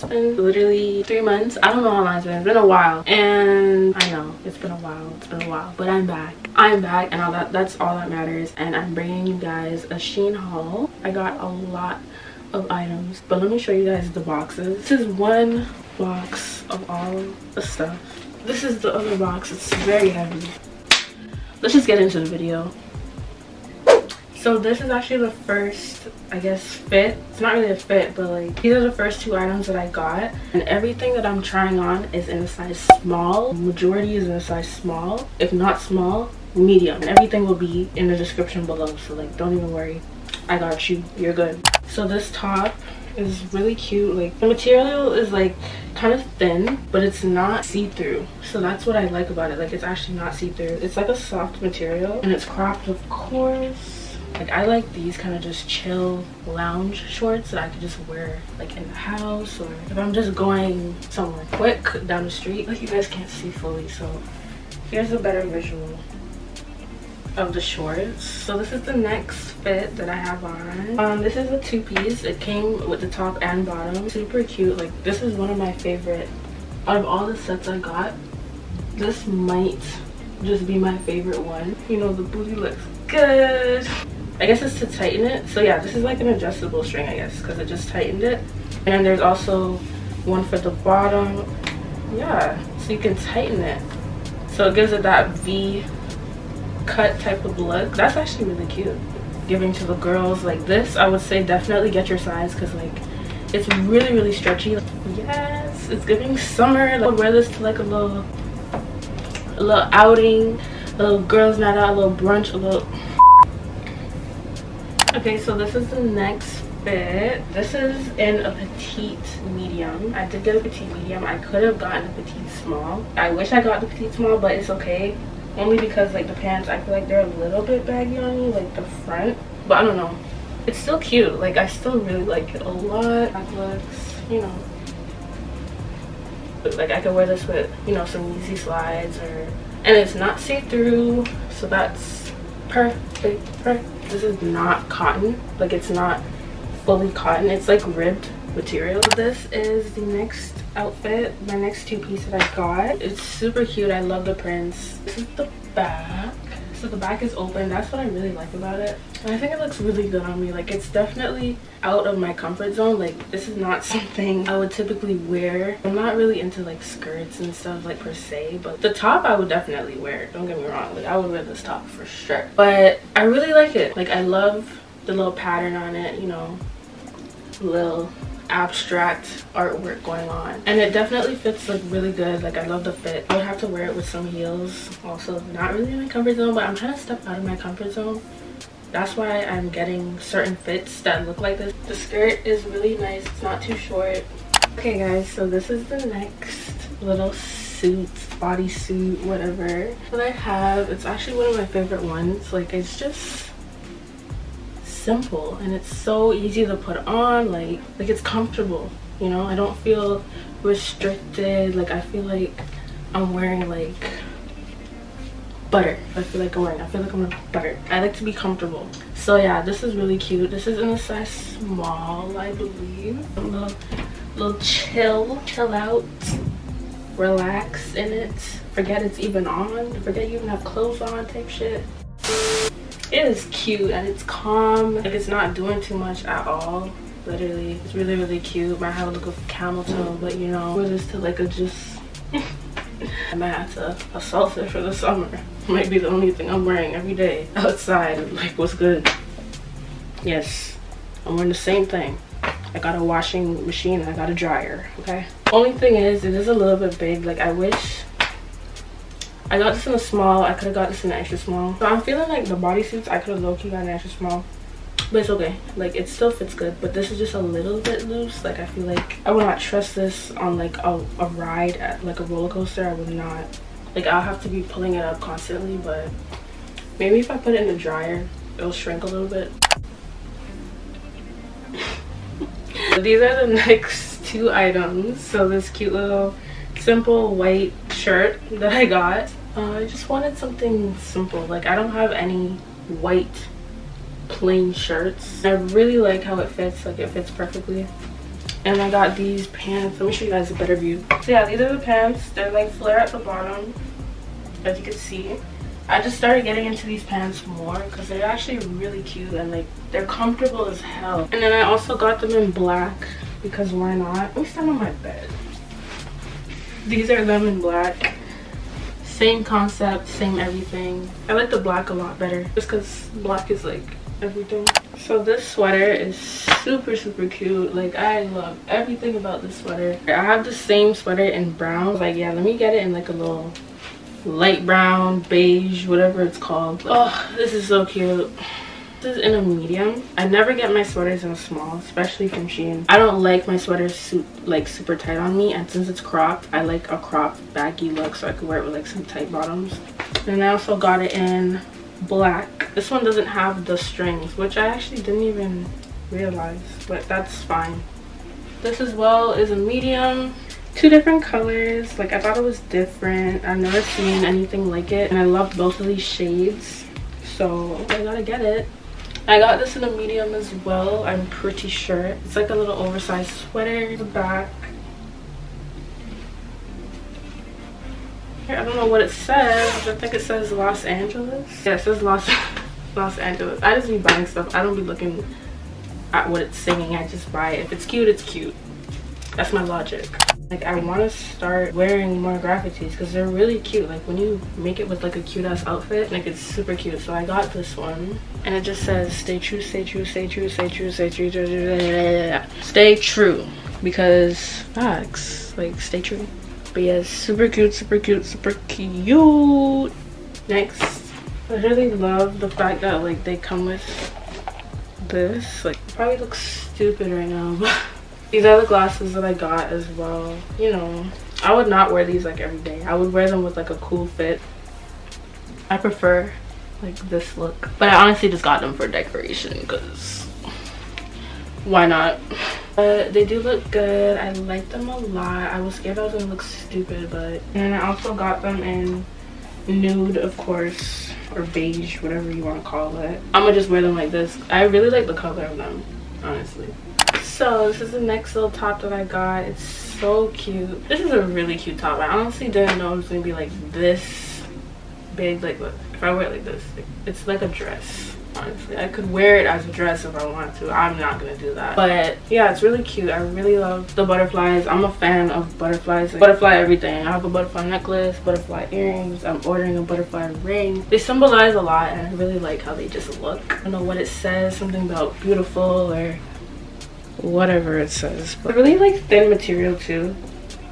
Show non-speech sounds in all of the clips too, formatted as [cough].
It's been literally three months. I don't know how long it's been. It's been a while. And I know it's been a while. It's been a while. But I'm back. I'm back and all that. That's all that matters. And I'm bringing you guys a Shein haul. I got a lot of items. But let me show you guys the boxes. This is one box of all the stuff. This is the other box. It's very heavy. Let's just get into the video. So this is actually the first, I guess, fit. It's not really a fit, but like these are the first two items that I got. And everything that I'm trying on is in a size small. Majority is in a size small. If not small, medium. And everything will be in the description below. So like don't even worry. I got you. You're good. So this top is really cute. Like the material is like kind of thin, but it's not see-through. So that's what I like about it. Like it's actually not see-through. It's like a soft material and it's cropped of course like I like these kind of just chill lounge shorts that I could just wear like in the house or if I'm just going somewhere quick down the street. Like you guys can't see fully, so here's a better visual of the shorts. So this is the next fit that I have on. Um, this is a two-piece. It came with the top and bottom. Super cute. Like this is one of my favorite out of all the sets I got. This might just be my favorite one. You know, the booty looks good. I guess it's to tighten it. So yeah, this is like an adjustable string, I guess, because it just tightened it. And there's also one for the bottom. Yeah, so you can tighten it. So it gives it that V cut type of look. That's actually really cute. Giving to the girls like this, I would say definitely get your size because like it's really, really stretchy. Yes, it's giving summer. I would wear this to like a little, a little outing, a little girls night out, a little brunch, a little Okay, so this is the next fit. This is in a petite medium. I did get a petite medium. I could have gotten a petite small. I wish I got the petite small, but it's okay. Only because like the pants, I feel like they're a little bit baggy on me, like the front. But I don't know. It's still cute. Like I still really like it a lot. It looks, you know. Like I could wear this with, you know, some easy slides or and it's not see-through, so that's perfect, perfect. This is not cotton. Like it's not fully cotton. It's like ribbed material. This is the next outfit my next two piece that i got. It's super cute. I love the prints. This is the back so the back is open that's what i really like about it. And i think it looks really good on me like it's definitely out of my comfort zone like this is not [laughs] something i would typically wear. I'm not really into like skirts and stuff like per se but the top i would definitely wear don't get me wrong like i would wear this top for sure. But i really like it like i love the little pattern on it you know little abstract artwork going on. And it definitely fits like really good. Like i love the fit. I would have to wear it with some heels. Also not really in my comfort zone but i'm trying to step out of my comfort zone. That's why i'm getting certain fits that look like this. The skirt is really nice. It's not too short. Okay guys so this is the next little suit bodysuit whatever that i have. It's actually one of my favorite ones. Like it's just simple and it's so easy to put on like like it's comfortable you know? I don't feel restricted like i feel like i'm wearing like butter. I feel like i'm wearing i feel like i'm wearing butter. I like to be comfortable. So yeah this is really cute. This is in a size small i believe. A little little chill chill out relax in it. Forget it's even on. Forget you even have clothes on type shit it is cute and it's calm. Like it's not doing too much at all literally it's really really cute. Might have a look of camel toe but you know wear this to like a just I [laughs] might have to assault it for the summer. Might be the only thing I'm wearing every day outside like what's good. Yes I'm wearing the same thing. I got a washing machine and I got a dryer okay? Only thing is it is a little bit big. Like I wish I got this in a small. I could have got this in an extra small. So I'm feeling like the bodysuits, I could have low-key got an extra small. But it's okay. Like, it still fits good. But this is just a little bit loose. Like, I feel like I would not trust this on, like, a, a ride at, like, a roller coaster. I would not. Like, I'll have to be pulling it up constantly. But maybe if I put it in the dryer, it'll shrink a little bit. [laughs] These are the [laughs] next two items. So this cute little simple white shirt that I got. Uh, I just wanted something simple. Like I don't have any white plain shirts. I really like how it fits. Like it fits perfectly. And I got these pants. Let me show you guys a better view. So yeah, these are the pants. They're like flare at the bottom, as you can see. I just started getting into these pants more because they're actually really cute and like they're comfortable as hell. And then I also got them in black because why not? Let me stand on my bed. These are them in black. Same concept, same everything. I like the black a lot better just because black is like everything. So this sweater is super super cute. Like I love everything about this sweater. I have the same sweater in brown. Like yeah, let me get it in like a little light brown, beige, whatever it's called. Oh, this is so cute. This is in a medium. I never get my sweaters in a small, especially from Shein. I don't like my sweaters su like super tight on me and since it's cropped, I like a cropped baggy look so I could wear it with like some tight bottoms. And I also got it in black. This one doesn't have the strings, which I actually didn't even realize, but that's fine. This as well is a medium two different colors like i thought it was different i've never seen anything like it and i love both of these shades so i gotta get it i got this in a medium as well i'm pretty sure. It's like a little oversized sweater the back. Here, i don't know what it says i think it says los angeles. Yeah it says los [laughs] los angeles. I just be buying stuff. I don't be looking at what it's saying i just buy it. If it's cute it's cute. That's my logic like I want to start wearing more graphic tees because they're really cute. Like when you make it with like a cute ass outfit, like it's super cute. So I got this one and it just says stay true, stay true, stay true, stay true, stay true, stay true stay true because facts like stay true. But yeah, super cute, super cute, super cute. Next, I really love the fact that like they come with this. Like probably looks stupid right now. [laughs] These are the glasses that I got as well. You know, I would not wear these like every day. I would wear them with like a cool fit. I prefer like this look. But I honestly just got them for decoration because why not? They do look good. I like them a lot. I was scared I was gonna look stupid, but and I also got them in nude, of course, or beige, whatever you want to call it. I'm gonna just wear them like this. I really like the color of them, honestly so this is the next little top that i got. It's so cute. This is a really cute top. I honestly didn't know it was gonna be like this big like if i wear it like this it's like a dress honestly. I could wear it as a dress if i wanted to. I'm not gonna do that. But yeah it's really cute. I really love the butterflies. I'm a fan of butterflies. Like, butterfly everything. I have a butterfly necklace butterfly earrings. I'm ordering a butterfly ring. They symbolize a lot and i really like how they just look. I don't know what it says something about beautiful or whatever it says but really like thin material too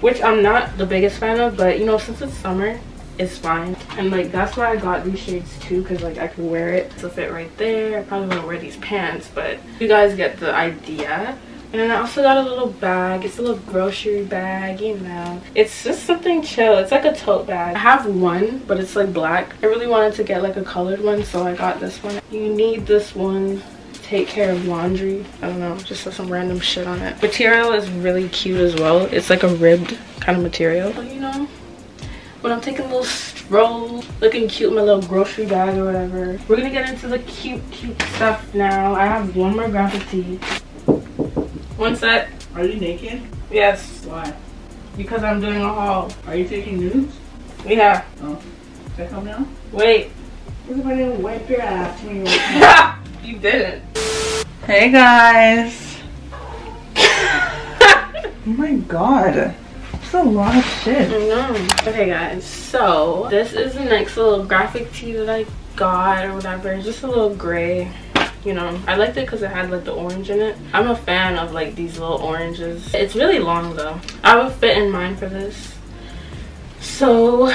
which i'm not the biggest fan of but you know since it's summer it's fine and like that's why i got these shades too because like i can wear it to fit right there i probably won't wear these pants but you guys get the idea and then I also got a little bag. It's a little grocery bag, you know. It's just something chill. It's like a tote bag. I have one, but it's like black. I really wanted to get like a colored one, so I got this one. You need this one take care of laundry. I don't know just some random shit on it. Material is really cute as well. It's like a ribbed kind of material. But you know when i'm taking a little stroll looking cute in my little grocery bag or whatever we're gonna get into the cute cute stuff now. I have one more graphic tee. One set are you naked? Yes. Why? Because i'm doing a haul. Are you taking nudes? Yeah oh. Check out now. Wait. What if i didn't wipe your ass when you were [laughs] you didn't Hey guys. [laughs] oh my god. That's a lot of shit. I know. Okay guys, so this is the next little graphic tee that I got or whatever. It's just a little gray. You know, I liked it because it had like the orange in it. I'm a fan of like these little oranges. It's really long though. I would fit in mine for this. So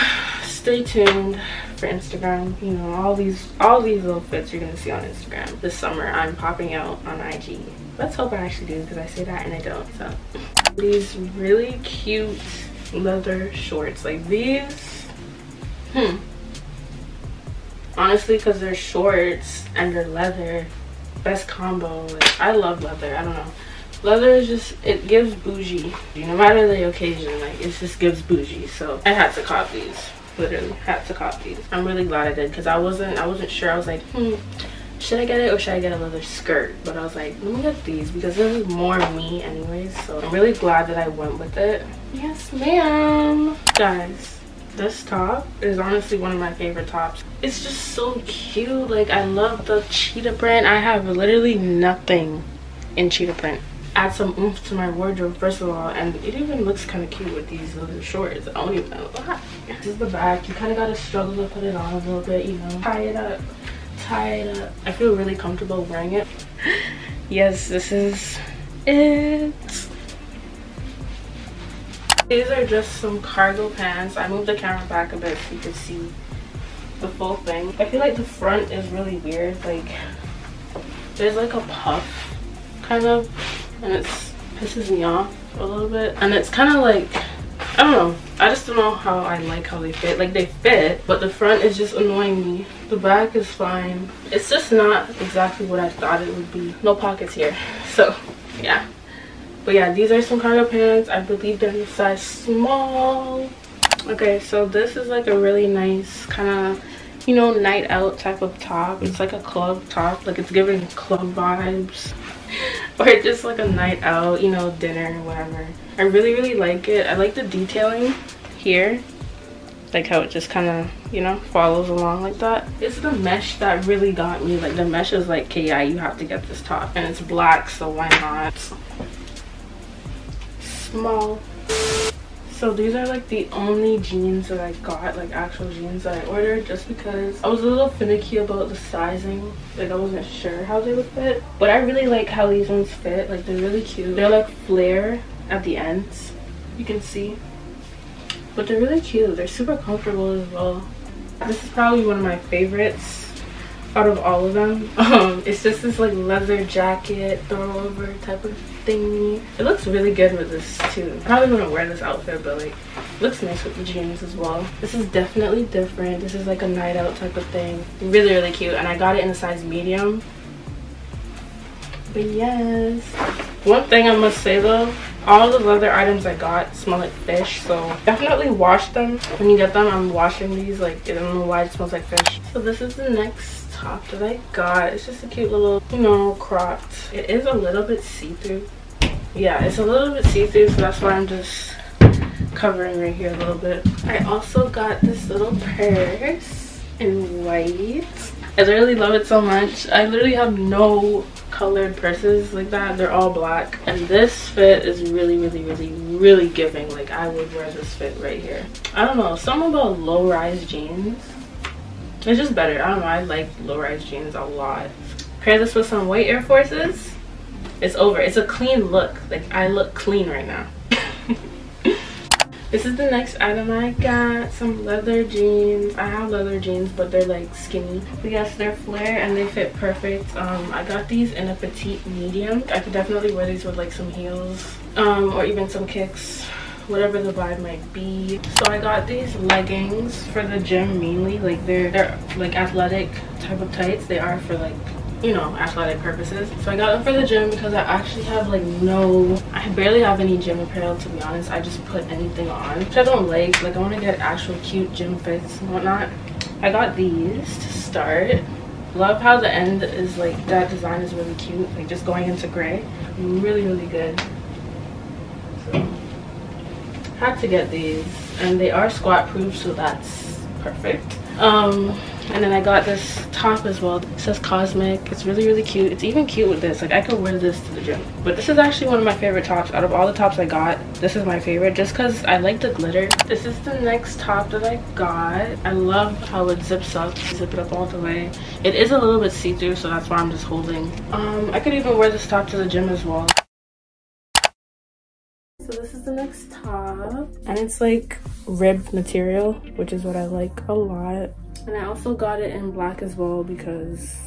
stay tuned for Instagram. You know, all these all these little fits you're gonna see on Instagram. This summer I'm popping out on IG. Let's hope I actually do because I say that and I don't. So these really cute leather shorts. Like these, hmm. honestly because they're shorts and they're leather best combo like i love leather i don't know leather is just it gives bougie no matter the occasion like it just gives bougie so i had to cop these literally had to cop these i'm really glad i did because i wasn't i wasn't sure. I was like hmm should i get it or should i get another skirt? But i was like let me get these because this is more me anyways so i'm really glad that i went with it. Yes ma'am. Guys this top is honestly one of my favorite tops. It's just so cute. Like i love the cheetah print. I have literally nothing in cheetah print add some oomph to my wardrobe first of all and it even looks kind of cute with these little shorts. I don't even know why this is the back. You kind of gotta struggle to put it on a little bit you know. Tie it up. Tie it up. I feel really comfortable wearing it. [laughs] Yes this is it. These are just some cargo pants. I moved the camera back a bit so you can see the full thing. I feel like the front is really weird. Like, there's like a puff, kind of, and it pisses me off a little bit. And it's kind of like, I don't know. I just don't know how I like how they fit. Like, they fit, but the front is just annoying me. The back is fine. It's just not exactly what I thought it would be. No pockets here. [laughs] So, yeah but yeah these are some cargo pants i believe they're in size small okay so this is like a really nice kind of you know night out type of top it's like a club top like it's giving club vibes [laughs] or just like a night out you know dinner whatever. I really really like it. I like the detailing here. Like how it just kind of you know follows along like that. It's the mesh that really got me. Like the mesh is like okay yeah you have to get this top. And it's black so why not? Small so these are like the only jeans that i got like actual jeans that i ordered just because i was a little finicky about the sizing. Like i wasn't sure how they would fit but i really like how these ones fit. Like they're really cute. They're like flare at the ends you can see. But they're really cute. They're super comfortable as well. This is probably one of my favorites out of all of them. [laughs] Um it's just this like leather jacket throw over type of thingy. It looks really good with this too. Probably gonna wear this outfit but like looks nice with the jeans as well. This is definitely different. This is like a night out type of thing. Really really cute and i got it in a size medium. But yes. One thing i must say though all the leather items i got smell like fish so definitely wash them. When you get them i'm washing these like i don't know why it smells like fish. So this is the next top that I got. It's just a cute little, you know, cropped. It is a little bit see-through. Yeah, it's a little bit see-through, so that's why I'm just covering right here a little bit. I also got this little purse in white. I literally love it so much. I literally have no colored purses like that. They're all black. And this fit is really, really, really, really giving. Like, I would wear this fit right here. I don't know. Something about low-rise jeans it's just better. I don't know i like low-rise jeans a lot. Pair this with some white air forces it's over. It's a clean look. Like i look clean right now. [laughs] This is the next item i got some leather jeans. I have leather jeans but they're like skinny. But yes they're flare and they fit perfect. Um i got these in a petite medium. I could definitely wear these with like some heels um or even some kicks whatever the vibe might be. So i got these leggings for the gym mainly. Like they're they're like athletic type of tights. They are for like you know athletic purposes. So i got them for the gym because i actually have like no i barely have any gym apparel to be honest. I just put anything on which i don't like. Like i want to get actual cute gym fits and whatnot. I got these to start. Love how the end is like that design is really cute like just going into gray. Really really good had to get these and they are squat proof so that's perfect. Um and then i got this top as well. It says cosmic. It's really really cute. It's even cute with this. Like i could wear this to the gym. But this is actually one of my favorite tops. Out of all the tops i got this is my favorite just because i like the glitter. This is the next top that i got. I love how it zips up zip it up all the way. It is a little bit see-through so that's why i'm just holding. Um i could even wear this top to the gym as well so this is the next top. And it's like ribbed material which is what i like a lot. And i also got it in black as well because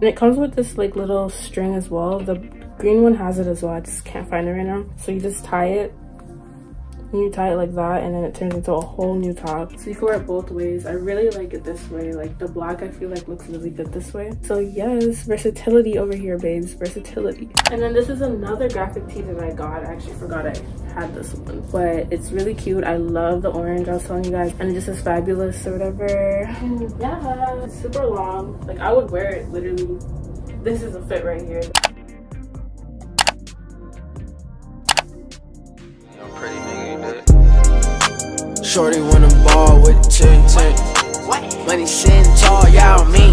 and it comes with this like little string as well. The green one has it as well. I just can't find it right now. So you just tie it and you tie it like that and then it turns into a whole new top. So you can wear it both ways. I really like it this way. Like the black i feel like looks really good this way. So yes versatility over here babes versatility. And then this is another graphic tee that i got. I actually forgot i had this one. But it's really cute. I love the orange i was telling you guys and it just is fabulous or whatever. Yeah. It's super long. Like i would wear it literally. This is a fit right here Shorty wanna ball with the chick, chick. Money sitting tall, y'all mean.